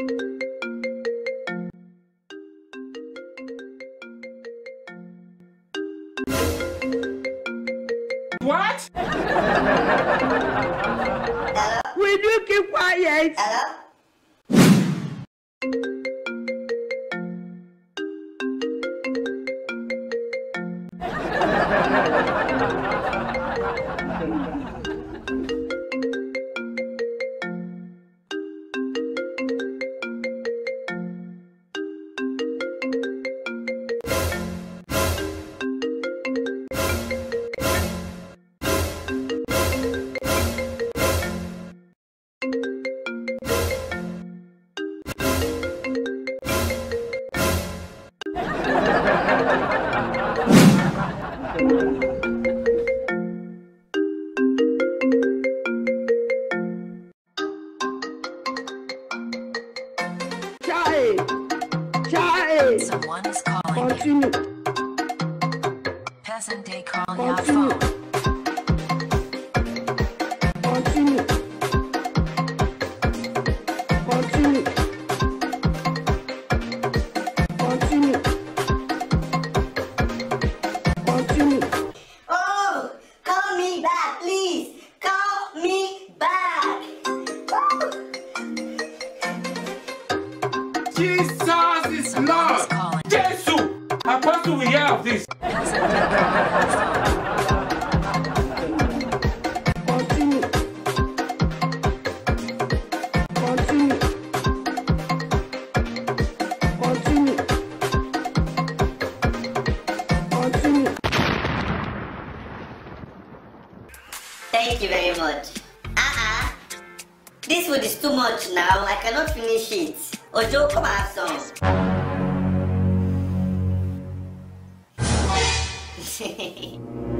What? Hello? Will you keep quiet? Hello? Child. Child. Someone is calling you. Continue. Present day call your Continue. phone. Continue. Continue. Continue. Continue. Oh, call me back, please. Jesus is Lord. calling. Jesus. Apostle, we hear of this. Thank you very much. Uh-uh. This food is too much now. I cannot finish it. o jogo Masson. Hehehe